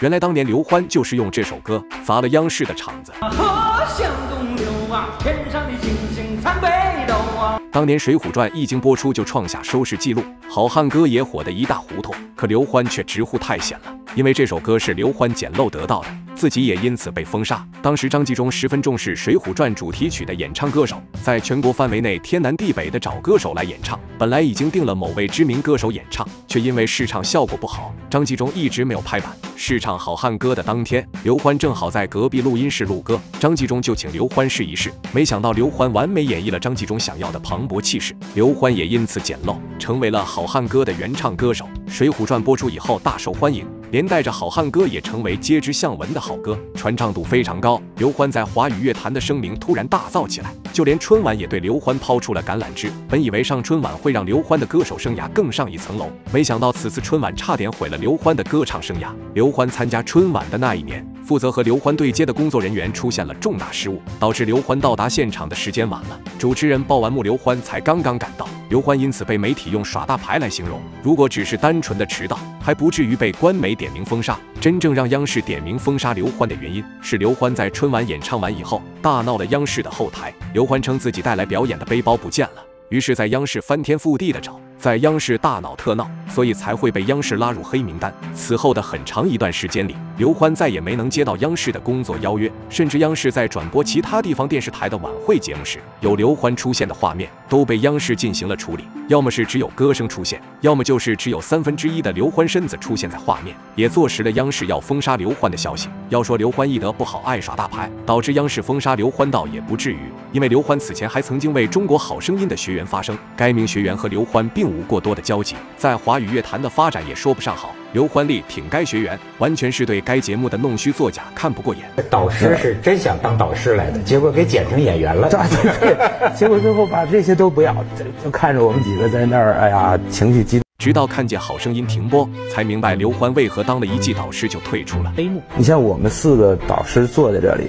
原来当年刘欢就是用这首歌砸了央视的场子。河向东流啊，天上的星星参北斗啊。当年《水浒传》一经播出就创下收视纪录，好汉歌也火得一塌糊涂，可刘欢却直呼太险了，因为这首歌是刘欢捡漏得到的，自己也因此被封杀。当时张纪中十分重视《水浒传》主题曲的演唱歌手，在全国范围内天南地北的找歌手来演唱。本来已经定了某位知名歌手演唱，却因为试唱效果不好，张纪中一直没有拍板。试唱《好汉歌》的当天，刘欢正好在隔壁录音室录歌，张纪中就请刘欢试一试。没想到刘欢完美演绎了张纪中想要的磅礴气势，刘欢也因此捡漏，成为了《好汉歌》的原唱歌手。《水浒传》播出以后大受欢迎，连带着《好汉歌》也成为皆知巷闻的好歌，传唱度非常高。刘欢在华语乐坛的声名突然大噪起来，就连春晚也对刘欢抛出了橄榄枝。本以为上春晚会让刘欢的歌手生涯更上一层楼，没想到此次春晚差点毁了刘欢的歌唱生涯。刘欢参加春晚的那一年，负责和刘欢对接的工作人员出现了重大失误，导致刘欢到达现场的时间晚了。主持人报完幕，刘欢才刚刚赶到，刘欢因此被媒体用耍大牌来形容。如果只是单纯的迟到，还不至于被官媒点名封杀。真正让央视点名封杀刘欢的原因，是刘欢在春晚演唱完以后，大闹了央视的后台。刘欢称自己带来表演的背包不见了，于是，在央视翻天覆地的找。在央视大闹特闹，所以才会被央视拉入黑名单。此后的很长一段时间里，刘欢再也没能接到央视的工作邀约，甚至央视在转播其他地方电视台的晚会节目时，有刘欢出现的画面都被央视进行了处理，要么是只有歌声出现，要么就是只有三分之一的刘欢身子出现在画面，也坐实了央视要封杀刘欢的消息。要说刘欢艺德不好，爱耍大牌，导致央视封杀刘欢倒也不至于，因为刘欢此前还曾经为中国好声音的学员发声，该名学员和刘欢并无过多的交集，在华语乐坛的发展也说不上好。刘欢力挺该学员，完全是对该节目的弄虚作假看不过眼。导师是真想当导师来的，结果给剪成演员了。对，结果最后把这些都不要，就看着我们几个在那儿，哎呀，情绪激动。直到看见《好声音》停播，才明白刘欢为何当了一季导师就退出了黑幕。你像我们四个导师坐在这里，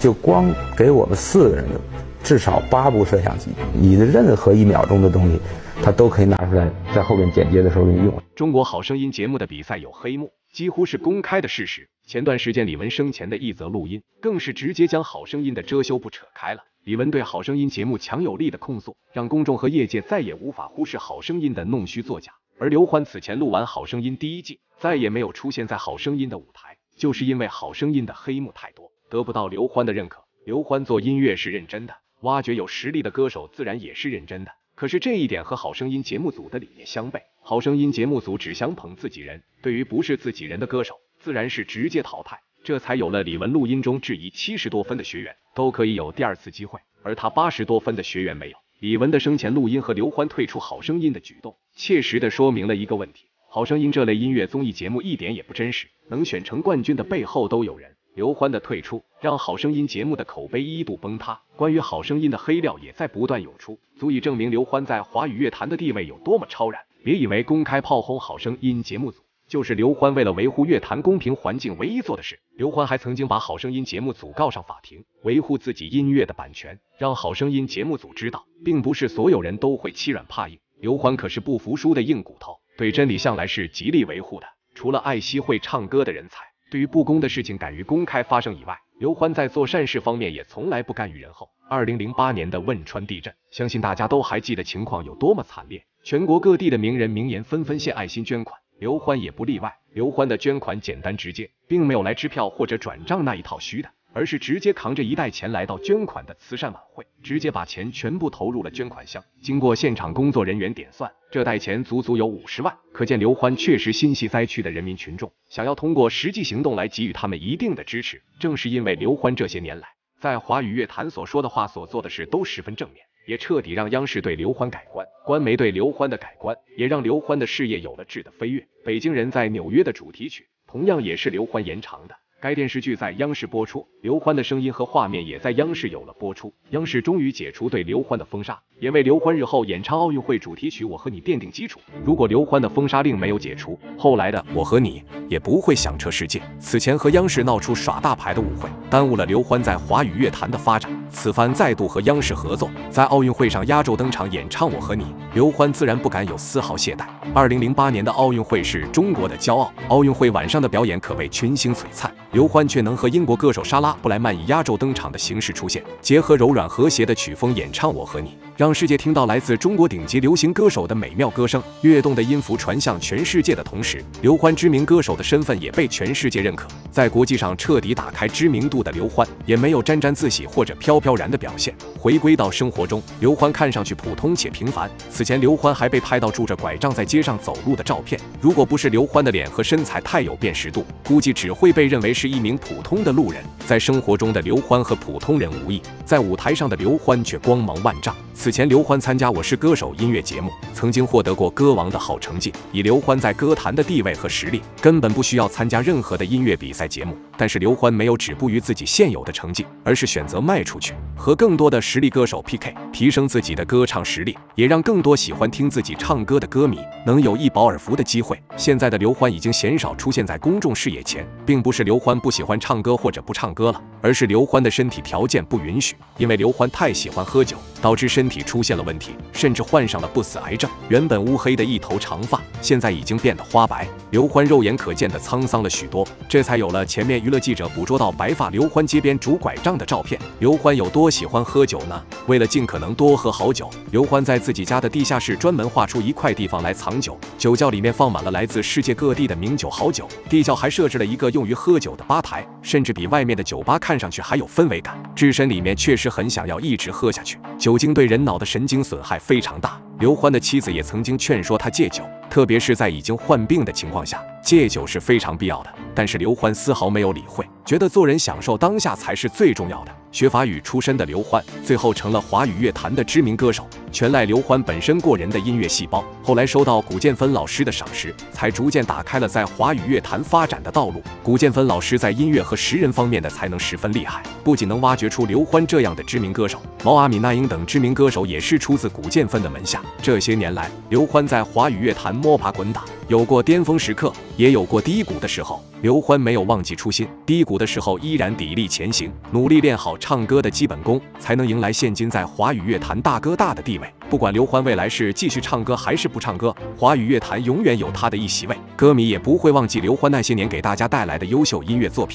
就光给我们四个人的至少八部摄像机，你的任何一秒钟的东西。他都可以拿出来，在后面剪接的时候给你用。中国好声音节目的比赛有黑幕，几乎是公开的事实。前段时间李玟生前的一则录音，更是直接将好声音的遮羞布扯开了。李玟对好声音节目强有力的控诉，让公众和业界再也无法忽视好声音的弄虚作假。而刘欢此前录完好声音第一季，再也没有出现在好声音的舞台，就是因为好声音的黑幕太多，得不到刘欢的认可。刘欢做音乐是认真的，挖掘有实力的歌手自然也是认真的。可是这一点和好声音节目组的理念相悖。好声音节目组只想捧自己人，对于不是自己人的歌手，自然是直接淘汰。这才有了李玟录音中质疑七十多分的学员都可以有第二次机会，而他八十多分的学员没有。李玟的生前录音和刘欢退出好声音的举动，切实的说明了一个问题：好声音这类音乐综艺节目一点也不真实，能选成冠军的背后都有人。刘欢的退出，让好声音节目的口碑一度崩塌。关于好声音的黑料也在不断涌出，足以证明刘欢在华语乐坛的地位有多么超然。别以为公开炮轰好声音节目组，就是刘欢为了维护乐坛公平环境唯一做的事。刘欢还曾经把好声音节目组告上法庭，维护自己音乐的版权，让好声音节目组知道，并不是所有人都会欺软怕硬。刘欢可是不服输的硬骨头，对真理向来是极力维护的。除了爱惜会唱歌的人才。对于不公的事情敢于公开发声以外，刘欢在做善事方面也从来不甘于人后。二零零八年的汶川地震，相信大家都还记得情况有多么惨烈，全国各地的名人名言纷纷献爱心捐款，刘欢也不例外。刘欢的捐款简单直接，并没有来支票或者转账那一套虚的。而是直接扛着一袋钱来到捐款的慈善晚会，直接把钱全部投入了捐款箱。经过现场工作人员点算，这袋钱足足有五十万。可见刘欢确实心系灾区的人民群众，想要通过实际行动来给予他们一定的支持。正是因为刘欢这些年来在华语乐坛所说的话、所做的事都十分正面，也彻底让央视对刘欢改观，官媒对刘欢的改观，也让刘欢的事业有了质的飞跃。北京人在纽约的主题曲，同样也是刘欢延长的。该电视剧在央视播出，刘欢的声音和画面也在央视有了播出。央视终于解除对刘欢的封杀，也为刘欢日后演唱奥运会主题曲《我和你》奠定基础。如果刘欢的封杀令没有解除，后来的《我和你》也不会响彻世界。此前和央视闹出耍大牌的误会。耽误了刘欢在华语乐坛的发展。此番再度和央视合作，在奥运会上压轴登场演唱《我和你》，刘欢自然不敢有丝毫懈怠。二零零八年的奥运会是中国的骄傲，奥运会晚上的表演可谓群星璀璨，刘欢却能和英国歌手莎拉布莱曼以压轴登场的形式出现，结合柔软和谐的曲风演唱《我和你》，让世界听到来自中国顶级流行歌手的美妙歌声，跃动的音符传向全世界的同时，刘欢知名歌手的身份也被全世界认可，在国际上彻底打开知名度的刘欢，也没有沾沾自喜或者飘飘然的表现。回归到生活中，刘欢看上去普通且平凡。此前，刘欢还被拍到拄着拐杖在街上走路的照片。如果不是刘欢的脸和身材太有辨识度，估计只会被认为是一名普通的路人。在生活中的刘欢和普通人无异，在舞台上的刘欢却光芒万丈。此前，刘欢参加《我是歌手》音乐节目，曾经获得过歌王的好成绩。以刘欢在歌坛的地位和实力，根本不需要参加任何的音乐比赛节目。但是刘欢没有止步于自己现有的成绩，而是选择卖出去，和更多的实力歌手 PK，提升自己的歌唱实力，也让更多喜欢听自己唱歌的歌迷能有一饱耳福的机会。现在的刘欢已经鲜少出现在公众视野前，并不是刘欢不喜欢唱歌或者不唱歌了，而是刘欢的身体条件不允许。因为刘欢太喜欢喝酒，导致身体出现了问题，甚至患上了不死癌症。原本乌黑的一头长发，现在已经变得花白。刘欢肉眼可见的沧桑了许多，这才有了前面娱乐记者捕捉到白发刘欢街边拄拐杖的照片。刘欢有多喜欢喝酒呢？为了尽可能多喝好酒，刘欢在自己家的地下室专门划出一块地方来藏酒，酒窖里面放满了来自世界各地的名酒好酒，地窖还设置了一个用于喝酒的吧台，甚至比外面的酒吧看上去还有氛围感。置身里面确实很想要一直喝下去，酒精对人脑的神经损害非常大。刘欢的妻子也曾经劝说他戒酒，特别是在已经患病的情况下，戒酒是非常必要的。但是刘欢丝毫没有理会，觉得做人享受当下才是最重要的。学法语出身的刘欢，最后成了华语乐坛的知名歌手，全赖刘欢本身过人的音乐细胞。后来收到古建芬老师的赏识，才逐渐打开了在华语乐坛发展的道路。古建芬老师在音乐和识人方面的才能十分厉害，不仅能挖掘出刘欢这样的知名歌手，毛阿敏、那英等知名歌手也是出自古建芬的门下。这些年来，刘欢在华语乐坛摸爬滚打，有过巅峰时刻，也有过低谷的时候。刘欢没有忘记初心，低谷的时候依然砥砺前行，努力练好唱歌的基本功，才能迎来现今在华语乐坛大哥大的地位。不管刘欢未来是继续唱歌还是不唱歌，华语乐坛永远有他的一席位，歌迷也不会忘记刘欢那些年给大家带来的优秀音乐作品。